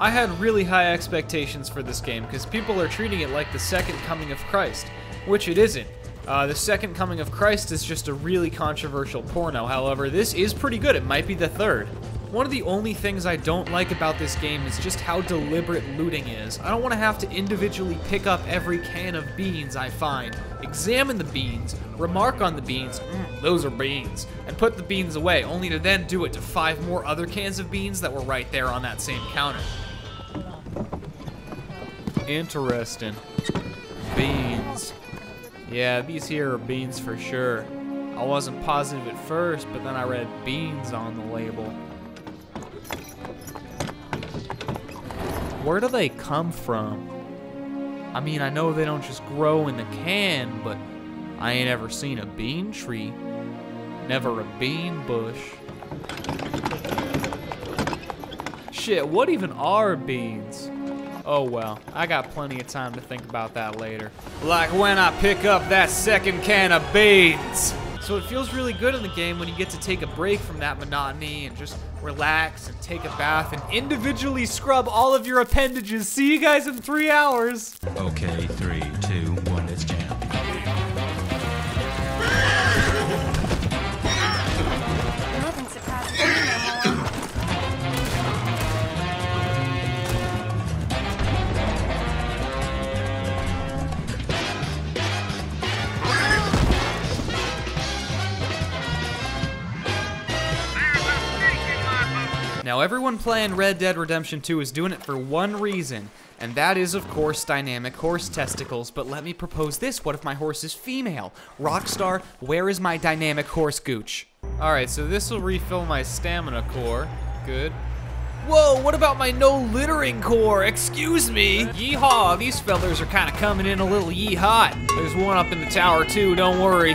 I had really high expectations for this game because people are treating it like the second coming of Christ, which it isn't. Uh, the second coming of Christ is just a really controversial porno. However, this is pretty good. It might be the third. One of the only things I don't like about this game is just how deliberate looting is. I don't want to have to individually pick up every can of beans I find, examine the beans, remark on the beans, mm, those are beans, and put the beans away, only to then do it to five more other cans of beans that were right there on that same counter. Interesting. Beans. Yeah, these here are beans for sure. I wasn't positive at first, but then I read beans on the label. Where do they come from? I mean, I know they don't just grow in the can, but I ain't ever seen a bean tree. Never a bean bush. Shit, what even are beans? Oh well, I got plenty of time to think about that later. Like when I pick up that second can of beans. So it feels really good in the game when you get to take a break from that monotony and just relax and take a bath and individually scrub all of your appendages. See you guys in three hours. Okay, three, two, Now, everyone playing Red Dead Redemption 2 is doing it for one reason, and that is, of course, dynamic horse testicles. But let me propose this what if my horse is female? Rockstar, where is my dynamic horse gooch? Alright, so this will refill my stamina core. Good. Whoa, what about my no littering core? Excuse me. Yeehaw, these fellers are kind of coming in a little yee hot. There's one up in the tower, too, don't worry.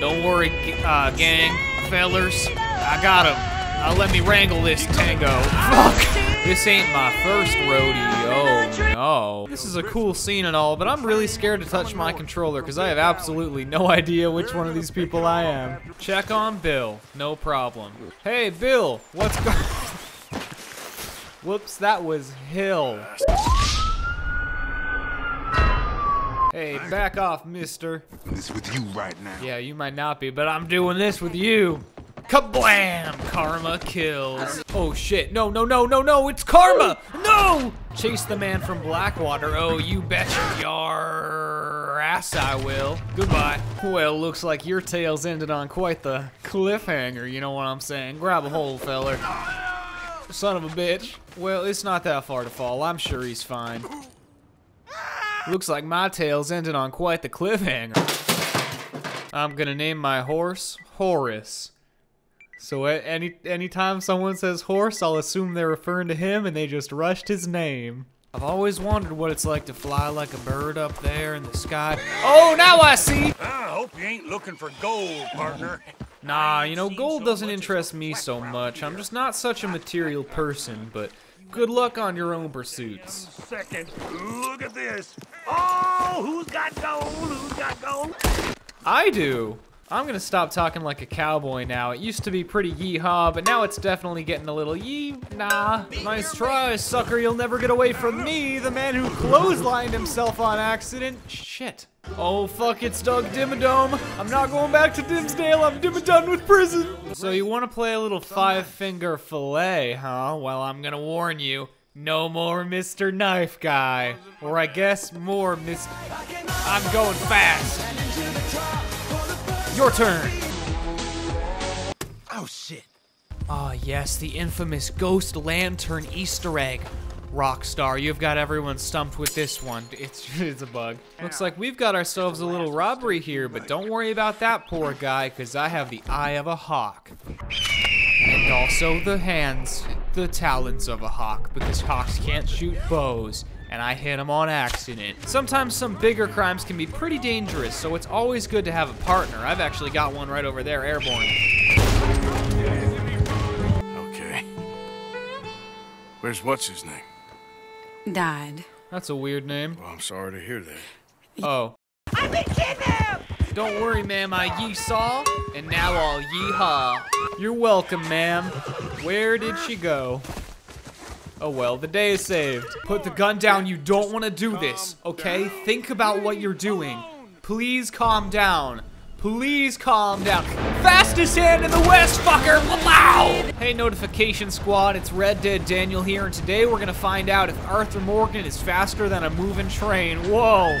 Don't worry, uh, gang, fellers. I got him. Uh, let me wrangle this tango. Fuck! This ain't my first rodeo. No. This is a cool scene and all, but I'm really scared to touch my controller because I have absolutely no idea which one of these people I am. Check on Bill. No problem. Hey, Bill. What's going... Whoops, that was Hill. Hey, back off, mister. This with you right now. Yeah, you might not be, but I'm doing this with you. Kablam! Karma kills. Oh shit. No, no, no, no, no, it's Karma! No! Chase the man from Blackwater. Oh, you betcha your ass I will. Goodbye. Well, looks like your tails ended on quite the cliffhanger, you know what I'm saying? Grab a hold, feller. Son of a bitch. Well, it's not that far to fall. I'm sure he's fine. Looks like my tails ended on quite the cliffhanger. I'm gonna name my horse Horace. So a- any anytime someone says horse, I'll assume they're referring to him and they just rushed his name. I've always wondered what it's like to fly like a bird up there in the sky. Oh, now I see! I hope you ain't looking for gold, partner. Nah, you know, gold doesn't interest me so much. I'm just not such a material person, but good luck on your own pursuits. Second, look at this. Oh, who's got gold? Who's got gold? I do. I'm gonna stop talking like a cowboy now. It used to be pretty yeehaw, but now it's definitely getting a little yee. Nah. Nice try, sucker. You'll never get away from me, the man who clotheslined himself on accident. Shit. Oh fuck, it's Doug Dimmadome. I'm not going back to Dimmsdale. I'm dim done with prison. So you want to play a little five finger fillet, huh? Well, I'm gonna warn you. No more Mr. Knife Guy. Or I guess more Miss. I'm going fast. Your turn. Oh shit. Ah, yes, the infamous Ghost Lantern Easter egg. Rockstar, you've got everyone stumped with this one. It's, it's a bug. Looks like we've got ourselves a little robbery here, but don't worry about that poor guy, because I have the eye of a hawk. And also the hands, the talons of a hawk, because hawks can't shoot bows. And I hit him on accident. Sometimes some bigger crimes can be pretty dangerous, so it's always good to have a partner. I've actually got one right over there, airborne. Okay. Where's what's his name? Died. That's a weird name. Well, I'm sorry to hear that. Oh. I've been kidnapped! Don't worry, ma'am. I yee-saw, and now I'll yee-haw. You're welcome, ma'am. Where did she go? Oh well, the day is saved. Put the gun down, you don't want to do this, okay? Think about what you're doing. Please calm down. Please calm down. Fastest hand in the West, fucker! Wow! Hey, Notification Squad, it's Red Dead Daniel here, and today we're gonna find out if Arthur Morgan is faster than a moving train. Whoa!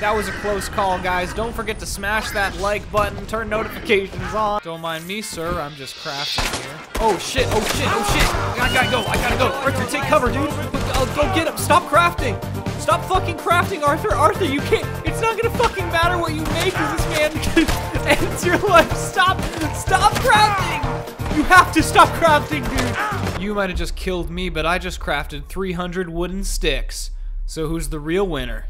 That was a close call, guys. Don't forget to smash that like button, turn notifications on. Don't mind me, sir. I'm just crafting here. Oh shit! Oh shit! Oh shit! I gotta go! I gotta go! Arthur, take cover, dude! I'll go get him! Stop crafting! Stop fucking crafting, Arthur! Arthur, you can't! It's not gonna fucking matter what you make, cause this man ends your life. Stop! Stop crafting! You have to stop crafting, dude! You might have just killed me, but I just crafted 300 wooden sticks. So who's the real winner?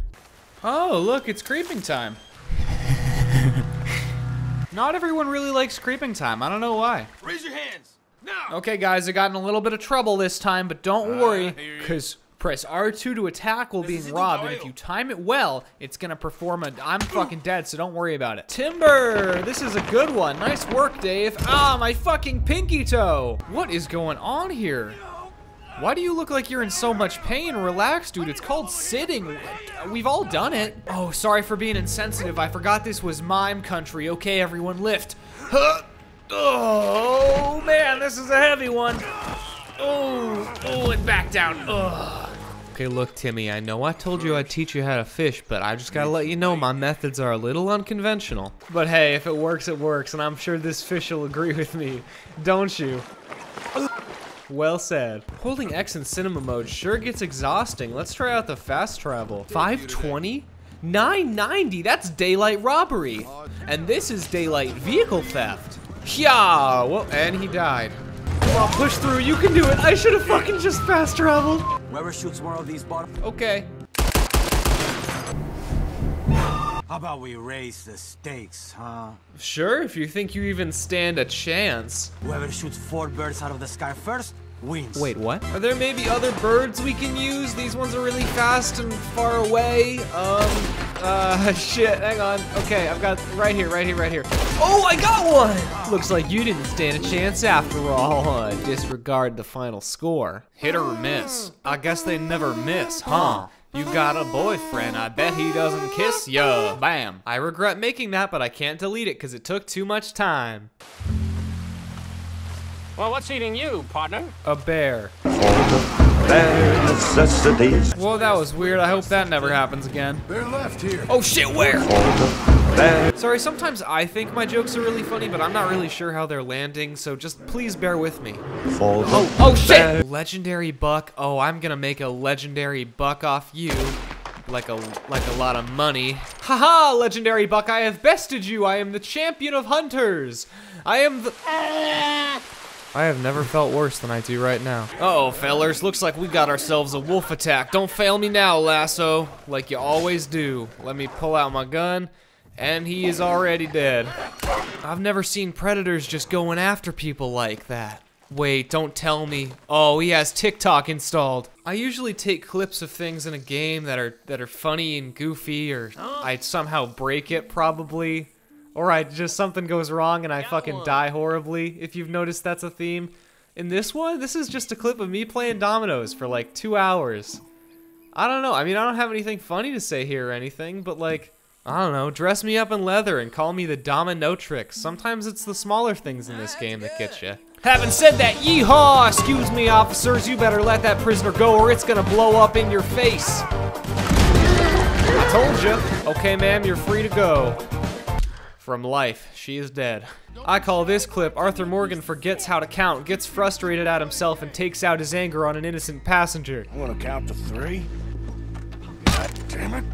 Oh, look, it's creeping time. Not everyone really likes creeping time. I don't know why. Raise your hands. Now. Okay, guys, I got in a little bit of trouble this time, but don't worry, because press R2 to attack while being robbed, and if you time it well, it's gonna perform a. I'm fucking dead, so don't worry about it. Timber! This is a good one. Nice work, Dave. Ah, my fucking pinky toe! What is going on here? Why do you look like you're in so much pain? Relax, dude. It's called sitting. We've all done it. Oh, sorry for being insensitive. I forgot this was mime country. Okay, everyone, lift. Huh. Oh, man, this is a heavy one. Oh, oh, and back down. Ugh. Okay, look, Timmy, I know I told you I'd teach you how to fish, but I just gotta let you know my methods are a little unconventional. But hey, if it works, it works, and I'm sure this fish will agree with me. Don't you? Well said. Holding X in cinema mode sure gets exhausting. Let's try out the fast travel. 520? 990, that's daylight robbery. And this is daylight vehicle theft. Yeah, well, and he died. Come on, push through, you can do it. I should have fucking just fast traveled. Whoever shoots more of these bottles, Okay. how about we raise the stakes, huh? Sure, if you think you even stand a chance. Whoever shoots four birds out of the sky first wins. Wait, what? Are there maybe other birds we can use? These ones are really fast and far away. Um, uh, shit, hang on. Okay, I've got, right here, right here, right here. Oh, I got one! Looks like you didn't stand a chance after all. Uh, disregard the final score. Hit or miss? I guess they never miss, huh? You got a boyfriend, I bet he doesn't kiss ya. Bam. I regret making that, but I can't delete it because it took too much time. Well, what's eating you, partner? A bear. bare necessities. Whoa, that was weird. I hope that never happens again. They're left here. Oh shit, where? Bare Sorry, sometimes I think my jokes are really funny, but I'm not really sure how they're landing, so just please bear with me. for the Oh, oh shit! Legendary buck. Oh, I'm gonna make a legendary buck off you. Like a like a lot of money. Haha, legendary buck, I have bested you. I am the champion of hunters. I am the I have never felt worse than I do right now. Uh oh, fellers, looks like we got ourselves a wolf attack. Don't fail me now, Lasso, like you always do. Let me pull out my gun, and he is already dead. I've never seen predators just going after people like that. Wait, don't tell me. Oh, he has TikTok installed. I usually take clips of things in a game that are that are funny and goofy, or I somehow break it probably, or I just something goes wrong and I fucking die horribly. If you've noticed, that's a theme. In this one, this is just a clip of me playing dominoes for like two hours. I don't know. I mean, I don't have anything funny to say here or anything, but like, I don't know. Dress me up in leather and call me the Dominotrix. Sometimes it's the smaller things in this game that get you. Having said that, yeehaw! Excuse me, officers. You better let that prisoner go, or it's gonna blow up in your face. I told you. Okay, ma'am, you're free to go. From life, she is dead. I call this clip Arthur Morgan forgets how to count, gets frustrated at himself, and takes out his anger on an innocent passenger. I'm gonna count to three. God damn it.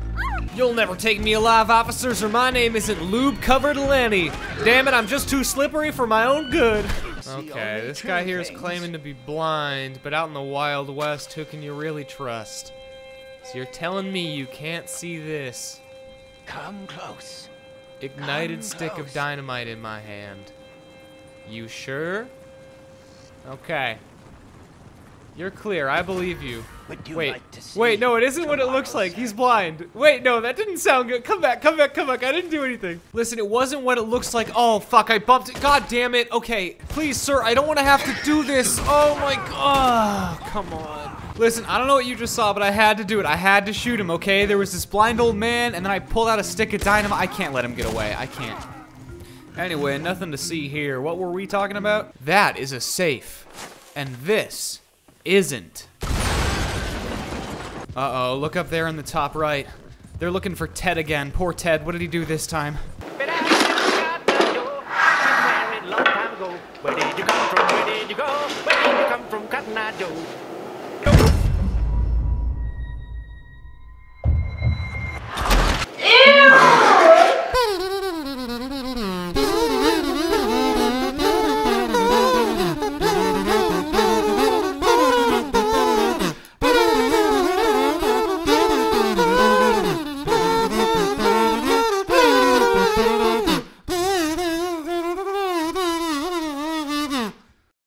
You'll never take me alive, officers, or my name isn't Lube Covered Lenny. Damn it, I'm just too slippery for my own good. Okay, this guy here is claiming to be blind, but out in the Wild West, who can you really trust? So you're telling me you can't see this? Come close. Ignited Come stick of dynamite in my hand. You sure? Okay. You're clear. I believe you. You Wait. like to see Wait, no, it isn't what it looks like. He's blind. Wait, no, that didn't sound good. Come back, come back, come back. I didn't do anything. Listen, it wasn't what it looks like. Oh, fuck, I bumped it. God damn it. Okay, please, sir, I don't want to have to do this. Oh my god. Oh, come on. Listen, I don't know what you just saw, but I had to do it. I had to shoot him, okay? There was this blind old man, and then I pulled out a stick of dynamite. I can't let him get away. I can't. Anyway, nothing to see here. What were we talking about? That is a safe. And this isn't. Uh-oh, look up there in the top right. They're looking for Ted again. Poor Ted. What did he do this time? Where did you come from? Where did you go? Where did you come from?